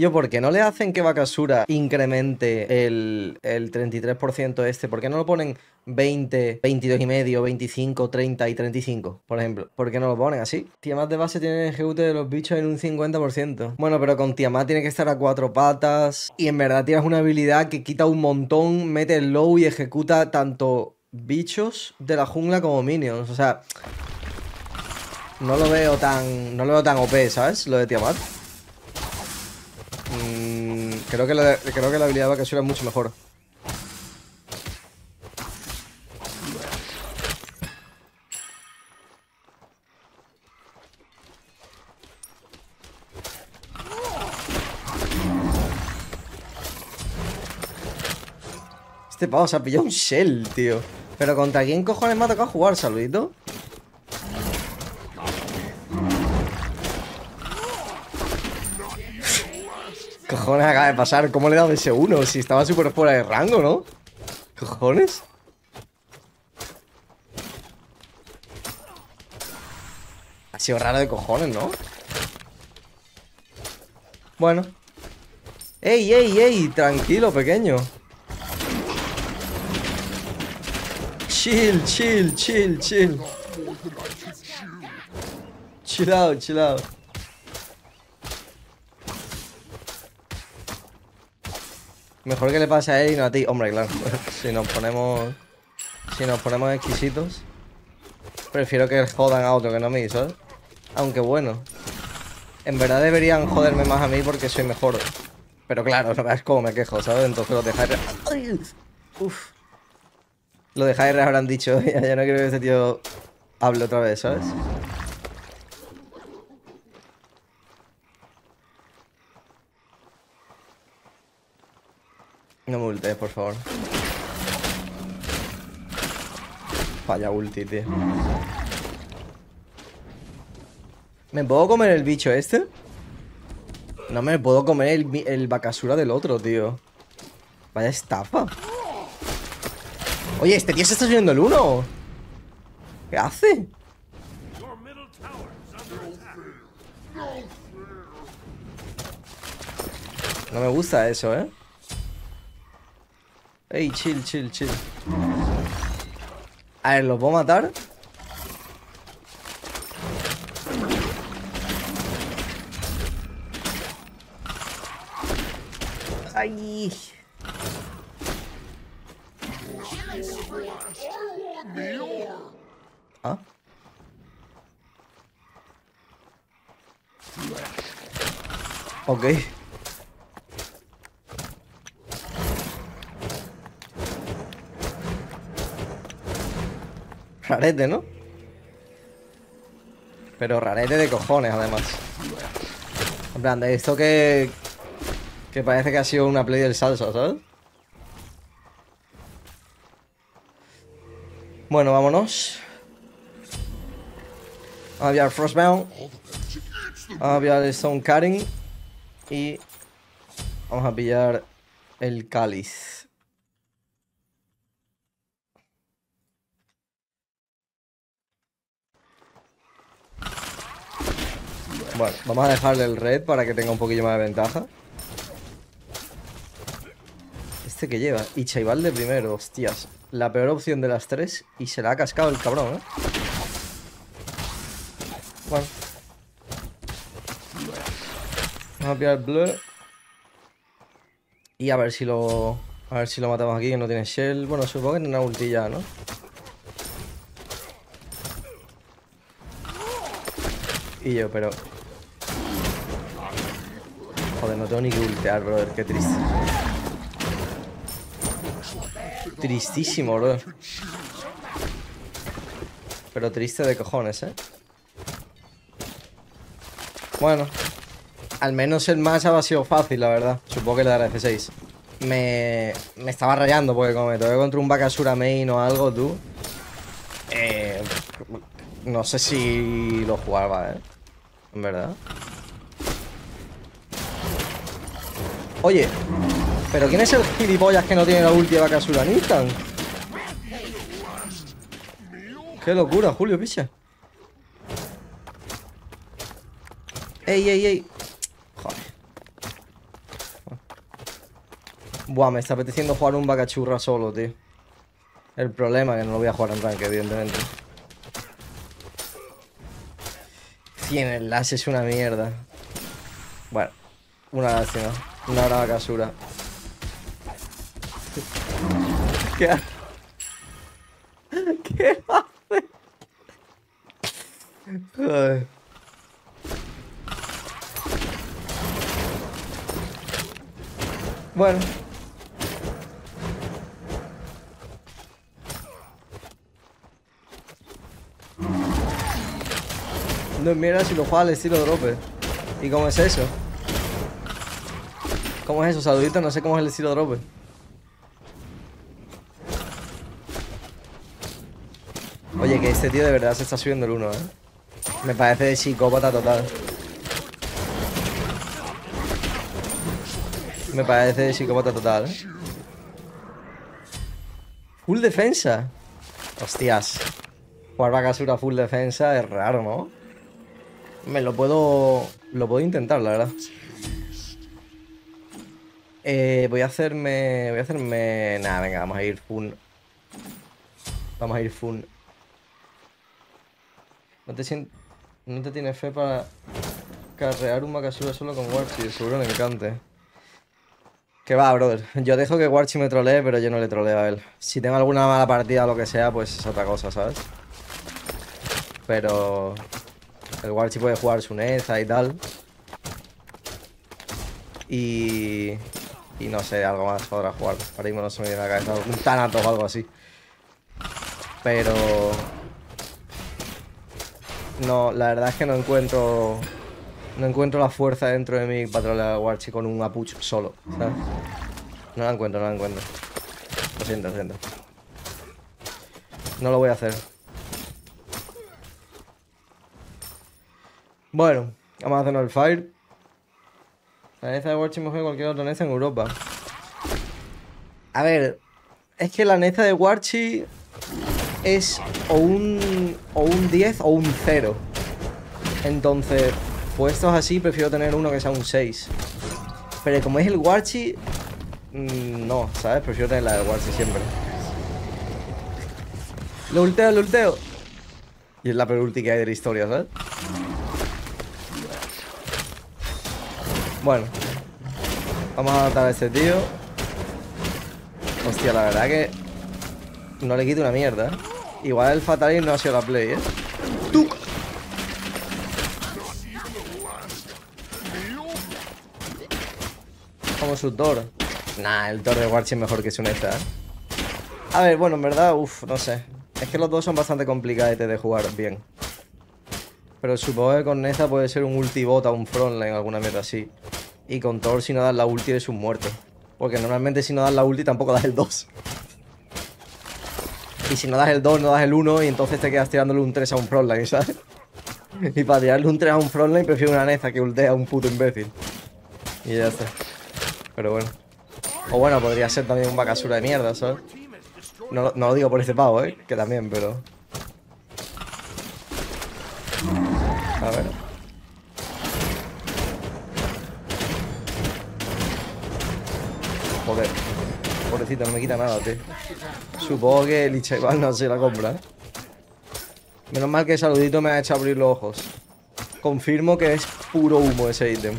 Tío, ¿por qué no le hacen que Bakasura incremente el, el 33% este? ¿Por qué no lo ponen 20, 22 y medio, 25, 30 y 35, por ejemplo? ¿Por qué no lo ponen así? Tiamat de base tiene el ejecute de los bichos en un 50%. Bueno, pero con Tiamat tiene que estar a cuatro patas. Y en verdad tienes una habilidad que quita un montón, mete el low y ejecuta tanto bichos de la jungla como minions. O sea, no lo veo tan. No lo veo tan OP, ¿sabes? Lo de Tiamat. Creo, que la, creo que la habilidad de Bakasura es mucho mejor. Este pavo se ha pillado un shell, tío. Pero ¿contra quién cojones me ha tocado jugar, saludito? Cojones acaba de pasar. ¿Cómo le he dado ese 1? Si estaba súper fuera de rango, ¿no? Cojones. Ha sido raro de cojones, ¿no? Bueno. ¡Ey, ey, ey! Tranquilo, pequeño. Chill, chill, chill, chill. Chill out. Mejor que le pase a él y no a ti. Hombre, claro. si nos ponemos... Si nos ponemos exquisitos. Prefiero que jodan a otro que no a mí, ¿sabes? Aunque bueno. En verdad deberían joderme más a mí porque soy mejor. Pero claro, no veas cómo me quejo, ¿sabes? Entonces los de Jair... Uf. Los de Jair habrán dicho, ya no quiero que este tío hable otra vez, ¿sabes? No me ultes, por favor. Falla ulti, tío. ¿Me puedo comer el bicho este? No me puedo comer el, el bacasura del otro, tío. Vaya estafa. Oye, este tío se está subiendo el 1. ¿Qué hace? No me gusta eso, ¿eh? Ey, chill, chill, chill. A ver, ¿lo puedo matar? Ay. ¿Ah? Ok. Rarete, ¿no? Pero rarete de cojones, además. En plan, de esto que... Que parece que ha sido una play del salsa, ¿sabes? Bueno, vámonos. Vamos a pillar Frostbound. Vamos a pillar el Stone Cutting. Y... Vamos a pillar el Cáliz. Bueno, vamos a dejarle el red para que tenga un poquillo más de ventaja. ¿Este que lleva? Y Chaival de primero, hostias. La peor opción de las tres y se la ha cascado el cabrón, ¿eh? Bueno. Vamos a pillar el blur. Y a ver si lo... A ver si lo matamos aquí, que no tiene shell. Bueno, supongo que tiene una ulti ya, ¿no? Y yo, pero... Joder, no tengo ni que ultear, brother. Qué triste. Tristísimo, bro. Pero triste de cojones, ¿eh? Bueno. Al menos el match ha sido fácil, la verdad. Supongo que le dará F6. Me, me estaba rayando porque como me toqué contra un Bakasura main o algo, tú. Eh, no sé si lo jugaba, ¿eh? En verdad. Oye, ¿pero quién es el gilipollas que no tiene la ulti de Bakasura? Qué locura, Julio, picha. Ey, ey, ey. Joder. Buah, me está apeteciendo jugar un vacachurra solo, tío. El problema es que no lo voy a jugar en rank, evidentemente. 100 enlaces es una mierda. Bueno, una lástima. Una brava casura. ¿Qué hace? ¿Qué hace? Joder. Bueno. No mira si lo juega al estilo drope. ¿Y cómo es eso? ¿Cómo es eso? Saludito, no sé cómo es el estilo drope. Oye, que este tío de verdad se está subiendo el 1, ¿eh? Me parece de psicópata total. Me parece de psicópata total, ¿eh? Full defensa. Hostias. Jugar Bakasura full defensa es raro, ¿no? Me lo puedo... Lo puedo intentar, la verdad. Eh, voy a hacerme... Voy a hacerme... Nada, venga, vamos a ir full... Vamos a ir full... No te, no te tienes fe para carrear un Makasura solo con Warchi, seguro le encante. Que va, brother. Yo dejo que Warchi me trolee, pero yo no le troleo a él. Si tengo alguna mala partida o lo que sea, pues es otra cosa, ¿sabes? Pero... El Warchi puede jugar su Neza y tal. Y... Y no sé, algo más podrá jugar. Ahora mismo no se me viene la cabeza. Un Thanatos o algo así. Pero... No, la verdad es que no encuentro... No encuentro la fuerza dentro de mí para trolear a Warchi con un Apuch solo, ¿sabes? No la encuentro, no la encuentro. Lo siento, lo siento. No lo voy a hacer. Bueno, vamos a hacernos el fire. La neza de Warchi mejor que cualquier otra neza en Europa. A ver, es que la neza de Warchi es o un, o un 10 o un 0. Entonces, puestos así, prefiero tener uno que sea un 6. Pero como es el Warchi, mmm, no, ¿sabes? Prefiero tener la del Warchi siempre. Lo ulteo, lo ulteo. Y es la peor ulti que hay de la historia, ¿sabes? Bueno. Vamos a matar a este tío. Hostia, la verdad que... No le quito una mierda, ¿eh? Igual el Fatality no ha sido la play, ¿eh? ¡Tú! Como su Thor. Nah, el Thor de Warchi es mejor que su Neza, ¿eh? A ver, bueno, en verdad, uff, no sé. Es que los dos son bastante complicados de jugar bien. Pero supongo que con Neza puede ser un ulti bota, un frontline, alguna mierda así. Y con Thor, si no das la ulti, eres un muerto. Porque normalmente si no das la ulti, tampoco das el 2. Y si no das el 2, no das el 1 y entonces te quedas tirándole un 3 a un frontline, ¿sabes? Y para tirarle un 3 a un frontline prefiero una Neza que ultea a un puto imbécil. Y ya está. Pero bueno. O bueno, podría ser también un Bakasura de mierda, ¿sabes? No, no lo digo por ese pavo, ¿eh? Que también, pero... A ver. Joder. Pobrecito, no me quita nada, tío. Supongo que el igual no se la compra. Menos mal que el saludito me ha hecho abrir los ojos. Confirmo que es puro humo ese ítem.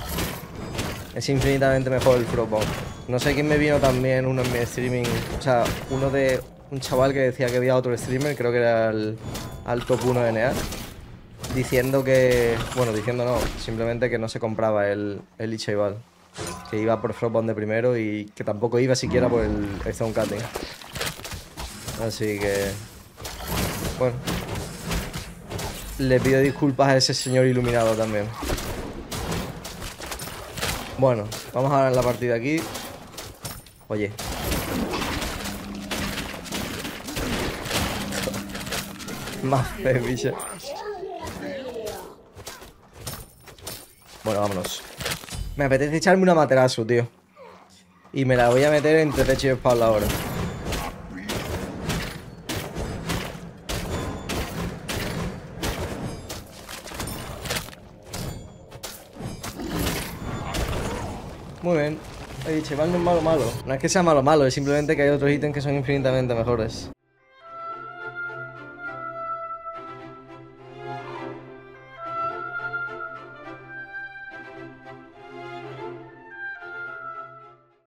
Es infinitamente mejor el Frostbomb. No sé quién me vino también uno en mi streaming. O sea, uno de un chaval que decía que había otro streamer, creo que era el, al top 1 de NEA diciendo que... Bueno, diciendo no, simplemente que no se compraba el, el. Que iba por Frostbomb de primero y que tampoco iba siquiera por el Stone Cutting. Así que... Bueno. Le pido disculpas a ese señor iluminado también. Bueno, vamos a ver la partida aquí. Oye. Más fe, bicho. Bueno, vámonos. Me apetece echarme una materazo, tío. Y me la voy a meter entre techo y espalda ahora. Muy bien. Oye, Cheval no es malo malo. No es que sea malo malo, es simplemente que hay otros ítems que son infinitamente mejores.